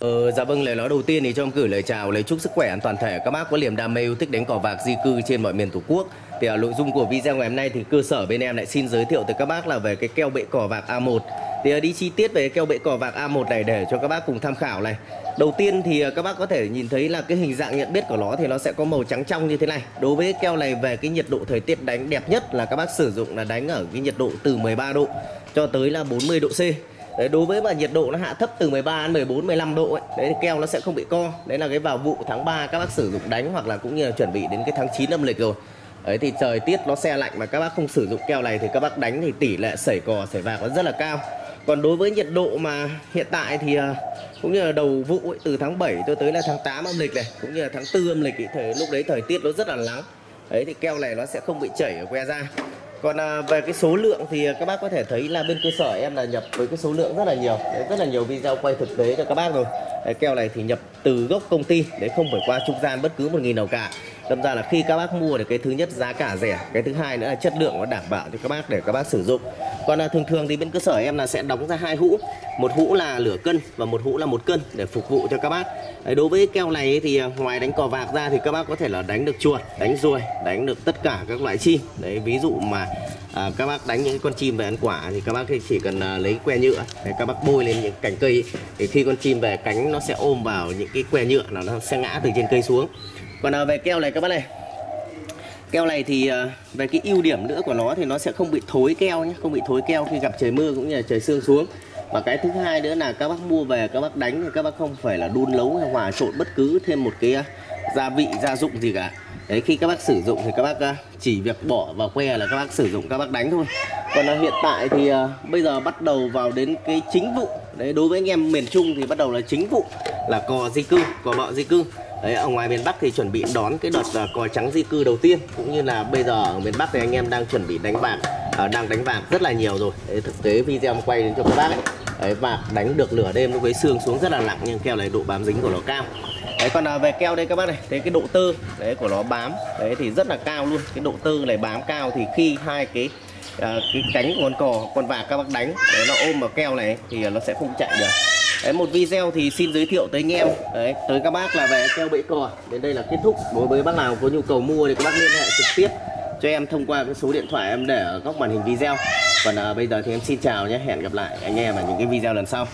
Ờ, dạ vâng, lời nói đầu tiên thì cho em gửi lời chào, lời chúc sức khỏe an toàn thể các bác có niềm đam mê yêu thích đánh cỏ vạc di cư trên mọi miền tổ quốc. Thì ở nội dung của video ngày hôm nay thì cơ sở bên em lại xin giới thiệu tới các bác là về cái keo bệ cỏ vạc A1. Thì à, đi chi tiết về cái keo bệ cỏ vạc A1 này để cho các bác cùng tham khảo này. Đầu tiên thì à, các bác có thể nhìn thấy là cái hình dạng nhận biết của nó thì nó sẽ có màu trắng trong như thế này. Đối với keo này về cái nhiệt độ thời tiết đánh đẹp nhất là các bác sử dụng là đánh ở cái nhiệt độ từ 13 độ cho tới là 40 độ C. Đấy, đối với mà nhiệt độ nó hạ thấp từ 13 đến 14 15 độ ấy, đấy thì keo nó sẽ không bị co. Đấy là cái vào vụ tháng 3 các bác sử dụng đánh hoặc là cũng như là chuẩn bị đến cái tháng 9 âm lịch rồi. Đấy thì trời tiết nó xe lạnh mà các bác không sử dụng keo này thì các bác đánh thì tỷ lệ sẩy cò sẩy vạc nó rất là cao. Còn đối với nhiệt độ mà hiện tại thì à, cũng như là đầu vụ ấy, từ tháng 7 cho tới là tháng 8 âm lịch này cũng như là tháng 4 âm lịch ấy, thời lúc đấy thời tiết nó rất là nắng. Đấy thì keo này nó sẽ không bị chảy ở que ra còn à, về cái số lượng thì các bác có thể thấy là bên cơ sở em là nhập với cái số lượng rất là nhiều. Đấy, rất là nhiều video quay thực tế cho các bác rồi. Đấy, keo này thì nhập từ gốc công ty đấy không phải qua trung gian bất cứ một nghìn nào cả đâm ra là khi các bác mua thì cái thứ nhất giá cả rẻ cái thứ hai nữa là chất lượng nó đảm bảo cho các bác để các bác sử dụng. Còn à, thường thường thì bên cơ sở em là sẽ đóng ra hai hũ. Một hũ là lửa cân và một hũ là một cân để phục vụ cho các bác. Đấy, đối với keo này thì à, ngoài đánh cò vạc ra thì các bác có thể là đánh được chuột đánh ruồi đánh được tất cả các loại chim. Đấy ví dụ mà à, các bác đánh những con chim về ăn quả thì các bác chỉ cần à, lấy que nhựa. Để các bác bôi lên những cành cây ấy. thì khi con chim về cánh nó sẽ ôm vào những cái que nhựa là nó sẽ ngã từ trên cây xuống còn à, về keo này các bác này keo này thì à, về cái ưu điểm nữa của nó thì nó sẽ không bị thối keo nhé không bị thối keo khi gặp trời mưa cũng như là trời sương xuống. Và cái thứ hai nữa là các bác mua về các bác đánh thì các bác không phải là đun nấu hay hòa trộn bất cứ thêm một cái à, gia vị gia dụng gì cả. Đấy khi các bác sử dụng thì các bác à, chỉ việc bỏ vào que là các bác sử dụng các bác đánh thôi. Còn là hiện tại thì bây giờ bắt đầu vào đến cái chính vụ. Đấy đối với anh em miền trung thì bắt đầu là chính vụ là cò di cư cò bọ di cư đấy ở ngoài miền bắc thì chuẩn bị đón cái đợt à, cò trắng di cư đầu tiên. Cũng như là bây giờ ở miền bắc thì anh em đang chuẩn bị đánh bạc à, đang đánh bạc rất là nhiều rồi. Đấy, thực tế video em quay đến cho các bác ấy. Đấy bạc đánh được lửa đêm lúc ấy xương xuống rất là nặng nhưng keo này độ bám dính của nó cao. Đấy còn à, về keo đây các bác này thấy cái độ tơ đấy của nó bám đấy thì rất là cao luôn. Cái độ tơ này bám cao thì khi hai cái uh, cái cánh của con cò con vạc các bác đánh đấy nó ôm vào keo này thì nó sẽ không chạy được đấy một video thì xin giới thiệu tới anh em. Đấy tới các bác là về keo bẫy cò đến đây là kết thúc. Đối với bác nào có nhu cầu mua thì các bác liên hệ trực tiếp cho em thông qua cái số điện thoại em để ở góc màn hình video. Còn à, bây giờ thì em xin chào nhé. Hẹn gặp lại anh em ở những cái video lần sau.